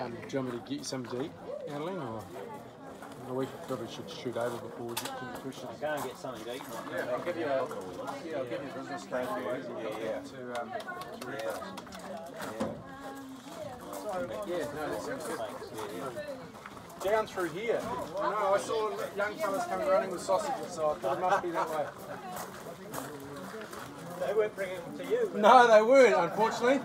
Um, do you want me to get you some to eat, Adeline, or Well, we probably should shoot over before we get to the questions? Go and get something to eat. Yeah, I'll give you a, yeah, I'll give you a business card for you. Yeah, yeah. To, um, to yeah. those. Yeah, no, that sounds good. Yeah, yeah. Down through here. No, I saw young fellas coming running with sausages, so I thought it must be that way. They weren't bringing them to you. No, they weren't, unfortunately.